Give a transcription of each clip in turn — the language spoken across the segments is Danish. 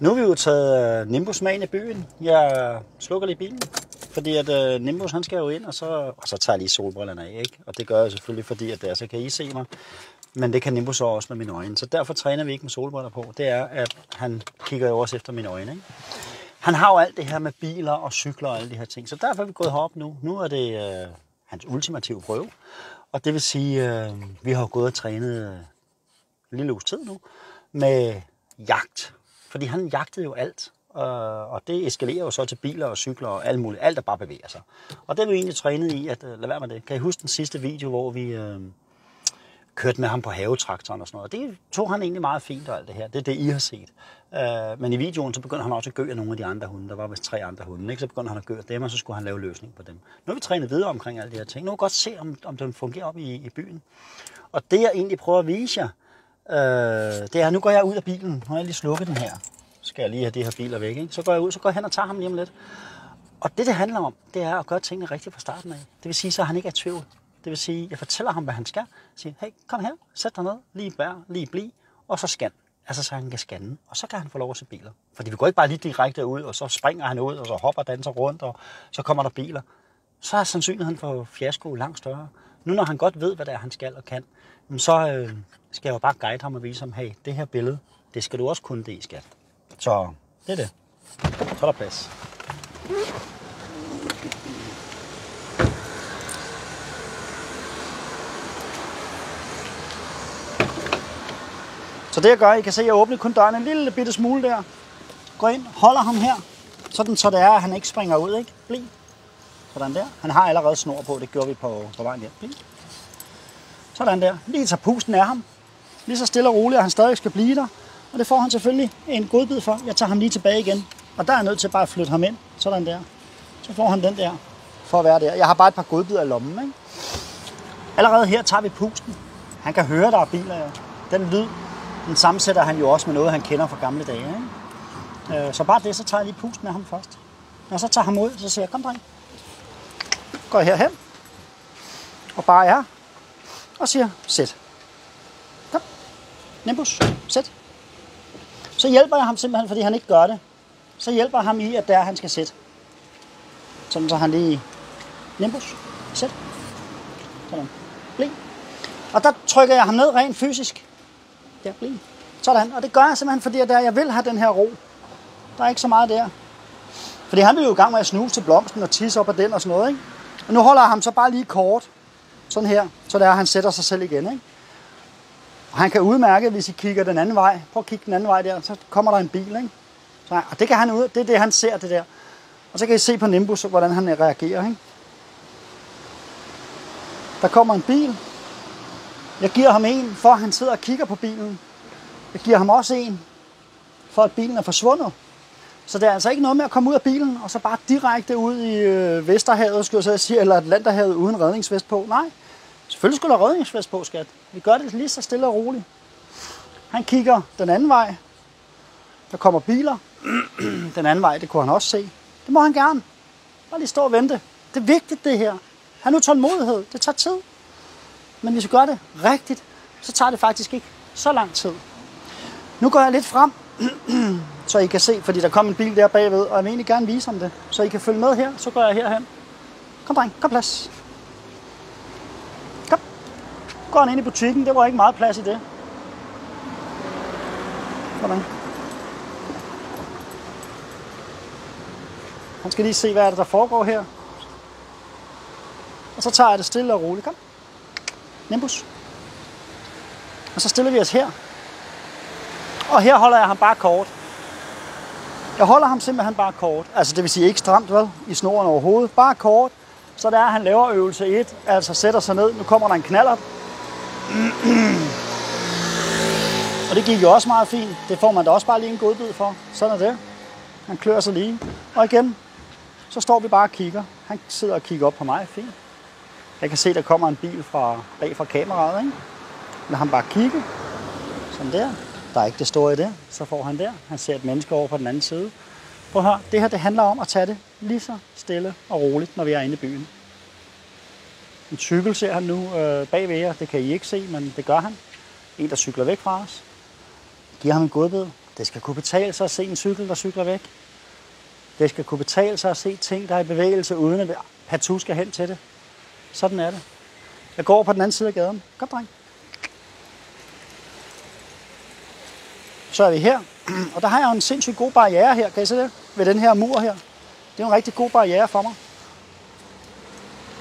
Nu er vi jo taget øh, Nimbus med ind i byen. Jeg slukker lige bilen, fordi at uh, Nimbus han skal jo ind, og så, og så tager jeg lige solbrillerne af. Ikke? Og det gør jeg selvfølgelig, fordi at der, så kan I se mig. Men det kan Nimbus så også med mine øjne. Så derfor træner vi ikke med solbriller på. Det er, at han kigger jo også efter mine øjne. Ikke? Han har jo alt det her med biler og cykler og alle de her ting. Så derfor er vi gået herop nu. Nu er det uh, hans ultimative prøve. Og det vil sige, uh, vi har gået og trænet uh, en lille uges tid nu med jagt. Fordi han jagtede jo alt. Øh, og det eskalerer jo så til biler og cykler og alt muligt. Alt, der bare bevæger sig. Og det er vi egentlig trænet i, at øh, lad være med det. Kan I huske den sidste video, hvor vi øh, kørte med ham på havetraktoren og sådan noget? Og det tog han egentlig meget fint og alt det her. Det er det, I har set. Øh, men i videoen, så begyndte han også at gø af nogle af de andre hunde. Der var vist tre andre hunde. Ikke? Så begyndte han at gø af dem, og så skulle han lave løsning på dem. Nu har vi trænet videre omkring alle de her ting. Nu kan vi godt se, om, om det fungerer op i, i byen. Og det, jeg egentlig prøver at vise jer, øh, det er, nu går jeg ud af bilen. Nu har jeg lige slukket den her. Så skal jeg lige have de her biler væk. Ikke? Så går jeg ud, så går jeg hen og tager ham lige om lidt. Og det, det handler om, det er at gøre tingene rigtigt fra starten af. Det vil sige, så han ikke er i tvivl. Det vil sige, jeg fortæller ham, hvad han skal. Jeg siger, hey, kom her, sæt dig ned, lige bær, lige bliv, og så scan. Altså, så han kan scanne, og så kan han få lov at se biler. Fordi vi går ikke bare lige direkte ud, og så springer han ud, og så hopper og danser rundt, og så kommer der biler. Så er sandsynligheden for fiasko langt større. Nu når han godt ved, hvad det er, han skal og kan, så øh, skal jeg jo bare guide ham og vise ham, hey, det her billede, det skal du også kunne det i skat. Så det er det. Så er der plads. Så det jeg gør, I kan se, at jeg åbner kun døren en lille bitte smule der. Går ind, holder ham her, sådan så det er, at han ikke springer ud, ikke? Bliv. Sådan der. Han har allerede snor på, det gjorde vi på, på vejen hjem. Bliv. Sådan der. Lige tager pusten af ham. Lige så stille og roligt, at han stadig skal blive der. Og det får han selvfølgelig en godbid for. Jeg tager ham lige tilbage igen. Og der er jeg nødt til bare at flytte ham ind. Sådan der. Så får han den der for at være der. Jeg har bare et par godbidder i lommen. Ikke? Allerede her tager vi pusten. Han kan høre, der er biler. Ja. Den lyd, den sammensætter han jo også med noget, han kender fra gamle dage. Ikke? Øh, så bare det, så tager jeg lige pusten af ham først. Når jeg så tager ham ud, så siger jeg, kom dreng. Går jeg herhen. Og bare er. Og siger, sæt. Nimbus, sæt. Så hjælper jeg ham simpelthen, fordi han ikke gør det. Så hjælper jeg ham i, at der han skal sætte. Sådan så han lige... Nimbus, sæt. Sådan. Bliv. Og der trykker jeg ham ned rent fysisk. Der bliv. Sådan. Og det gør jeg simpelthen, fordi at der, jeg vil have den her ro. Der er ikke så meget der. Fordi han vil jo i gang med at snuse til blomsten og tisse op af den og sådan noget. Ikke? Og nu holder jeg ham så bare lige kort. Sådan her. Så der han sætter sig selv igen. Ikke? Og han kan udmærke, hvis I kigger den anden vej. Prøv at kigge den anden vej der. Så kommer der en bil. Ikke? Så, og det kan han ud. Det er det, han ser, det der. Og så kan I se på Nimbus, hvordan han reagerer. Ikke? Der kommer en bil. Jeg giver ham en, for han sidder og kigger på bilen. Jeg giver ham også en, for at bilen er forsvundet. Så det er altså ikke noget med at komme ud af bilen, og så bare direkte ud i øh, Vesterhavet, skulle jeg sige, eller Atlanterhavet uden redningsvest på. Nej, selvfølgelig skulle der rødningsvest på, skat. Vi gør det lige så stille og roligt. Han kigger den anden vej. Der kommer biler. den anden vej, det kunne han også se. Det må han gerne. Bare lige stå og vente. Det er vigtigt, det her. Han har tålmodighed. Det tager tid. Men hvis vi gør det rigtigt, så tager det faktisk ikke så lang tid. Nu går jeg lidt frem, så I kan se, fordi der kom en bil der bagved, og jeg vil egentlig gerne vise om det. Så I kan følge med her, så går jeg herhen. Kom dreng, kom plads. Går han ind i butikken, det var ikke meget plads i det. Sådan. Han skal lige se, hvad er det, der foregår her. Og så tager jeg det stille og roligt. Kom. Nimbus. Og så stiller vi os her. Og her holder jeg ham bare kort. Jeg holder ham simpelthen bare kort. Altså det vil sige ikke stramt, vel? I snoren overhovedet. Bare kort. Så der er, at han laver øvelse 1, altså sætter sig ned. Nu kommer der en knaller. Og det gik jo også meget fint. Det får man da også bare lige en godbid for. Sådan er det. Han klør sig lige. Og igen, så står vi bare og kigger. Han sidder og kigger op på mig. Fint. Jeg kan se, der kommer en bil fra bag fra kameraet. Ikke? Lad ham bare kigge. Sådan der. Der er ikke det store i det. Så får han der. Han ser et menneske over på den anden side. Prøv at høre. Det her det handler om at tage det lige så stille og roligt, når vi er inde i byen. En cykel ser han nu øh, bagved jer. Det kan I ikke se, men det gør han. En, der cykler væk fra os. Giver ham en godbid. Det skal kunne betale sig at se en cykel, der cykler væk. Det skal kunne betale sig at se ting, der er i bevægelse, uden at Patu skal hen til det. Sådan er det. Jeg går på den anden side af gaden. Kom, dreng. Så er vi her. Og der har jeg jo en sindssygt god barriere her. Kan I se det? Ved den her mur her. Det er en rigtig god barriere for mig.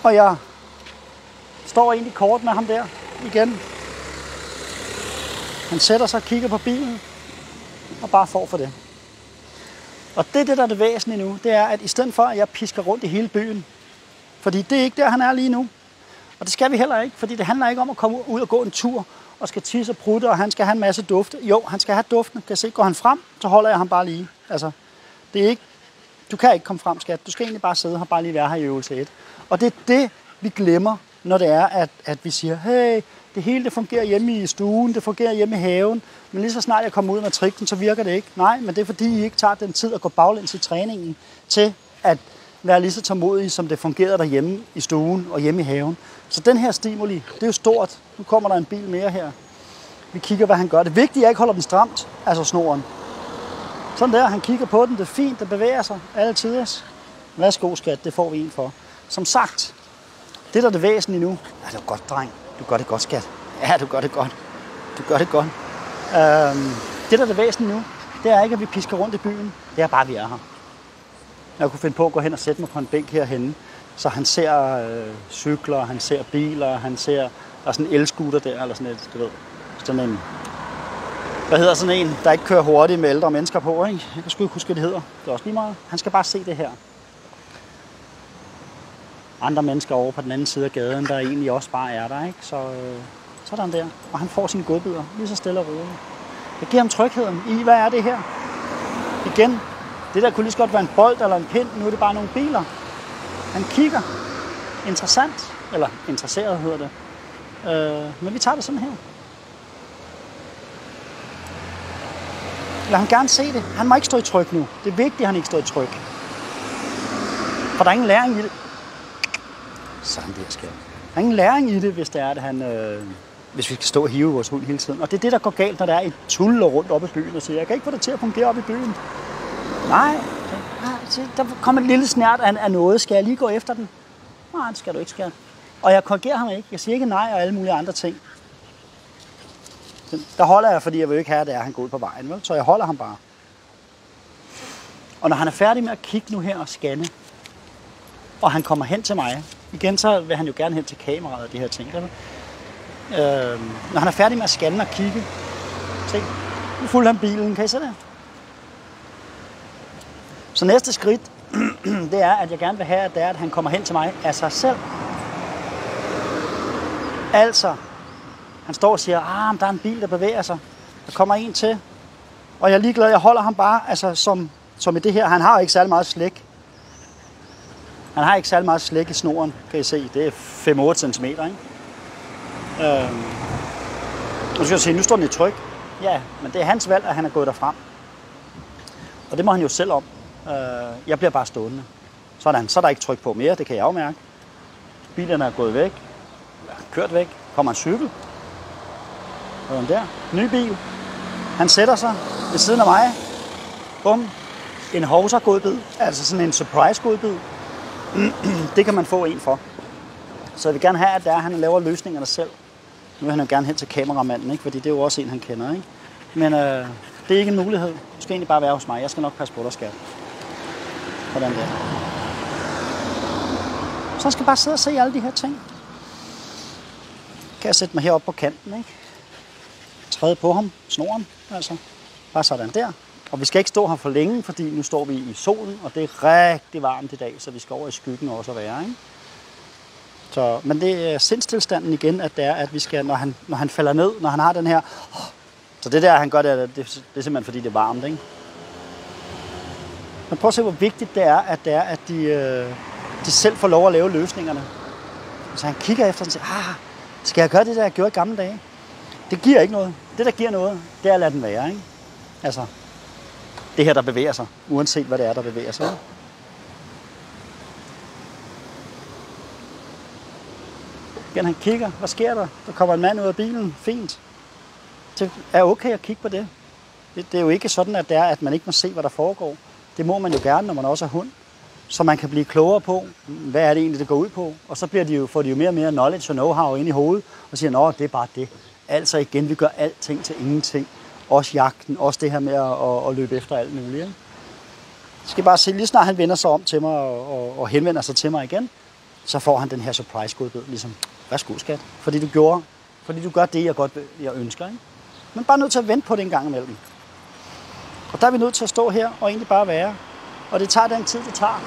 Og jeg står egentlig kort med ham der igen. Han sætter sig og kigger på bilen og bare får for det. Og det, det der er det væsentlige nu, det er, at i stedet for, at jeg pisker rundt i hele byen, fordi det er ikke der, han er lige nu. Og det skal vi heller ikke, fordi det handler ikke om at komme ud og gå en tur og skal tisse og prutte, og han skal have en masse dufte. Jo, han skal have duften. Kan se, går han frem, så holder jeg ham bare lige. Altså, det er ikke, du kan ikke komme frem, skat. Du skal egentlig bare sidde her, bare lige være her i øvelse 1. Og det er det, vi glemmer, når det er, at, at vi siger, hey, det hele det fungerer hjemme i stuen, det fungerer hjemme i haven, men lige så snart jeg kommer ud med trikten, så virker det ikke. Nej, men det er fordi, I ikke tager den tid at gå baglæns i træningen til at være lige så tålmodig, som det fungerede derhjemme i stuen og hjemme i haven. Så den her stimuli, det er jo stort. Nu kommer der en bil mere her. Vi kigger, hvad han gør. Det vigtige er, at ikke holder den stramt, altså snoren. Sådan der, han kigger på den, det er fint, det bevæger sig alle tider. Værsgo, skat, det får vi en for. Som sagt, det der er det væsentlige nu, er det godt, dreng. Du gør det godt, skat. Ja, du gør det godt. Du gør det godt. Øhm, det der er det væsentlige nu, det er ikke, at vi pisker rundt i byen. Det er bare, at vi er her. Jeg kunne finde på at gå hen og sætte mig på en bænk herhenne, så han ser øh, cykler, han ser biler, han ser, der er sådan en elskuter der, eller sådan et, du ved, sådan en, hvad hedder sådan en, der ikke kører hurtigt med ældre mennesker på, ikke? Jeg kan sgu ikke huske, hvad det hedder. Det er også lige meget. Han skal bare se det her. Andre mennesker over på den anden side af gaden, der egentlig også bare er der, ikke? Så øh, sådan der. Og han får sine godbidder, lige så stille og roligt. Jeg giver ham trygheden i, hvad er det her? Igen, det der kunne lige så godt være en bold eller en pind, nu er det bare nogle biler. Han kigger. Interessant. Eller interesseret hedder det. Øh, men vi tager det sådan her. Lad ham gerne se det. Han må ikke stå i tryk nu. Det er vigtigt, at han ikke står i tryk. For der er ingen læring i det. Sådan der er ingen læring i det, hvis det er, at han... Øh, hvis vi skal stå og hive vores hund hele tiden. Og det er det, der går galt, når der er et tuller rundt oppe i byen og siger, jeg kan ikke få det til at fungere oppe i byen. Nej, der kommer et lille snært af noget. Skal jeg lige gå efter den? Nej, det skal du ikke, skal. Og jeg korrigerer ham ikke. Jeg siger ikke nej og alle mulige andre ting. Der holder jeg, fordi jeg vil ikke have, at det er, at han går ud på vejen. Vel? Så jeg holder ham bare. Og når han er færdig med at kigge nu her og scanne, og han kommer hen til mig, igen så vil han jo gerne hen til kameraet og de her ting. Der. Øh, når han er færdig med at scanne og kigge, se, nu fulgte han bilen, kan I se det? Så næste skridt, det er, at jeg gerne vil have, at, det er, at han kommer hen til mig af sig selv. Altså, han står og siger, ah, der er en bil, der bevæger sig. Der kommer en til. Og jeg er ligeglad, jeg holder ham bare, altså som, som i det her. Han har ikke særlig meget slæk. Han har ikke særlig meget slæk i snoren, kan I se. Det er 5-8 cm, ikke? Øhm. Nu skal jeg sige, nu står den i tryk. Ja, men det er hans valg, at han er gået derfrem. Og det må han jo selv om. Øh, jeg bliver bare stående. Sådan, så er der ikke tryk på mere, det kan jeg jo mærke. Bilerne er gået væk, kørt væk, kommer en cykel. Sådan der, ny bil. Han sætter sig ved siden af mig. Bum. En hovser godbid, altså sådan en surprise godbid. det kan man få en for. Så jeg vil gerne have, at det er, at han laver løsningerne selv. Nu vil han jo gerne hen til kameramanden, ikke? fordi det er jo også en, han kender. Ikke? Men øh, det er ikke en mulighed. Du skal egentlig bare være hos mig. Jeg skal nok passe på dig, skat. Hvordan det er. Så jeg skal bare sidde og se alle de her ting. Kan jeg sætte mig heroppe på kanten, ikke? Træde på ham, snoren, altså. Bare sådan der. Og vi skal ikke stå her for længe, fordi nu står vi i solen, og det er rigtig varmt i dag, så vi skal over i skyggen også at være, ikke? Så, men det er sindstilstanden igen, at det er, at vi skal, når han, når han falder ned, når han har den her... Så det der, han gør, det, det, det er simpelthen fordi, det er varmt, ikke? Men prøv at se, hvor vigtigt det er, at det er, at de, øh, de selv får lov at lave løsningerne. Så han kigger efter og siger, ah, skal jeg gøre det, der jeg gjorde i gamle dage? Det giver ikke noget. Det, der giver noget, det er at lade den være. Ikke? Altså, det her, der bevæger sig, uanset hvad det er, der bevæger sig. Igen, han kigger. Hvad sker der? Der kommer en mand ud af bilen. Fint. Det er okay at kigge på det. Det, det er jo ikke sådan, at det er, at man ikke må se, hvad der foregår. Det må man jo gerne, når man også er hund. Så man kan blive klogere på, hvad er det egentlig, det går ud på. Og så bliver de jo, får de jo mere og mere knowledge og know-how ind i hovedet, og siger, at det er bare det. Altså igen, vi gør alting til ingenting. Også jagten, også det her med at, at, at løbe efter alt muligt. Ikke? Jeg skal bare se, lige snart han vender sig om til mig og, og, og henvender sig til mig igen, så får han den her surprise godbid, ligesom, værsgo skat, fordi du gjorde, fordi du gør det, jeg godt jeg ønsker. Ikke? Men bare nødt til at vente på det en gang imellem. Og der er vi nødt til at stå her og egentlig bare være. Og det tager den tid, det tager.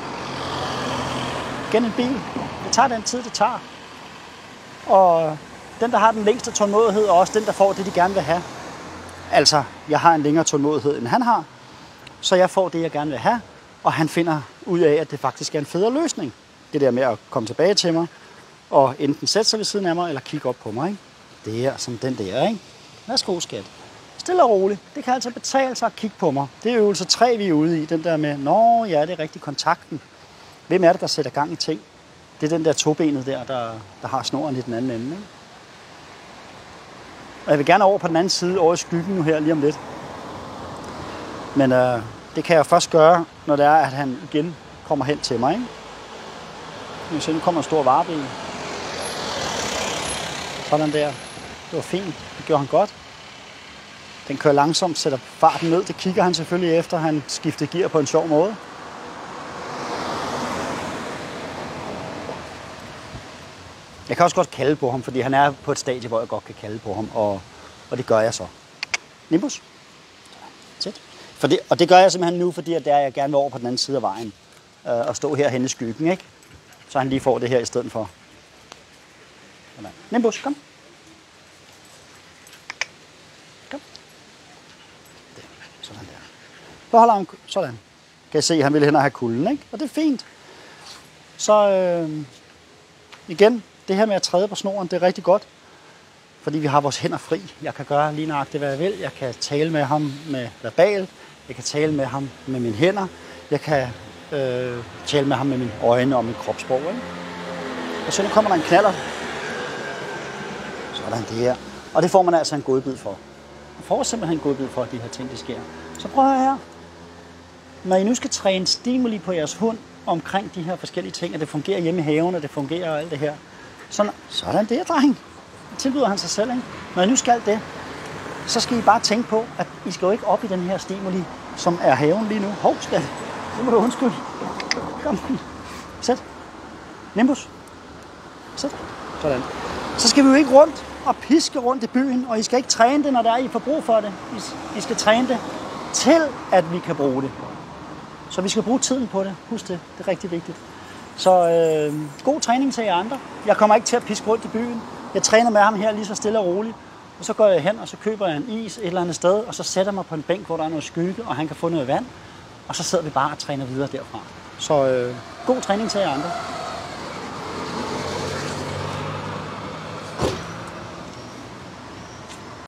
Gen en bil. Det tager den tid, det tager. Og den, der har den længste tålmodighed, og også den, der får det, de gerne vil have. Altså, jeg har en længere tålmodighed, end han har. Så jeg får det, jeg gerne vil have. Og han finder ud af, at det faktisk er en federe løsning. Det der med at komme tilbage til mig, og enten sætte sig ved siden af mig, eller kigge op på mig. Ikke? Det er som den der, ikke? Værsgo, skat. Stille og roligt. Det kan altså betale sig at kigge på mig. Det er øvelse 3, vi er ude i. Den der med, nå ja, det er rigtig kontakten. Hvem er det, der sætter gang i ting? Det er den der tobenet der, der, der har snoren i den anden ende. Ikke? Og jeg vil gerne over på den anden side, over i skyggen nu her lige om lidt. Men øh, det kan jeg først gøre, når det er, at han igen kommer hen til mig. Ikke? Så nu kommer en stor varebil. Sådan der. Det var fint. Det gjorde han godt. Den kører langsomt, sætter farten ned. Det kigger han selvfølgelig efter, han skifter gear på en sjov måde. Jeg kan også godt kalde på ham, fordi han er på et stadie, hvor jeg godt kan kalde på ham, og, og det gør jeg så. Nimbus. Tæt. For det, og det gør jeg simpelthen nu, fordi at der jeg gerne vil over på den anden side af vejen øh, og stå herhenne i skyggen, ikke? Så han lige får det her i stedet for. Nimbus, kom. Beholder ham sådan. Kan jeg se, at han ville hen og have kulden, ikke? Og det er fint. Så øh, igen, det her med at træde på snoren, det er rigtig godt. Fordi vi har vores hænder fri. Jeg kan gøre lige nøjagtigt, hvad jeg vil. Jeg kan tale med ham med verbal. Jeg kan tale med ham med mine hænder. Jeg kan øh, tale med ham med mine øjne og min kropssprog. Ikke? Og så nu kommer der en knaller. Sådan det her. Og det får man altså en godbid for. Man får simpelthen en godbid for, at de her ting, de sker. Så prøv at her. Når I nu skal træne stimuli på jeres hund omkring de her forskellige ting, at det fungerer hjemme i haven, og det fungerer og alt det her. Sådan, sådan det, dreng. Tilbyder han sig selv, ikke? Når I nu skal det, så skal I bare tænke på, at I skal jo ikke op i den her stimuli, som er haven lige nu. Hov, skal det må du undskylde. Kom. Sæt. Nimbus. Sæt. Sådan. Så skal vi jo ikke rundt og piske rundt i byen, og I skal ikke træne det, når der er, I får brug for det. I skal træne det til, at vi kan bruge det. Så vi skal bruge tiden på det. Husk det. Det er rigtig vigtigt. Så øh, god træning til jer andre. Jeg kommer ikke til at piske rundt i byen. Jeg træner med ham her lige så stille og roligt. Og så går jeg hen, og så køber jeg en is et eller andet sted, og så sætter jeg mig på en bænk, hvor der er noget skygge, og han kan få noget vand. Og så sidder vi bare og træner videre derfra. Så øh, god træning til jer andre.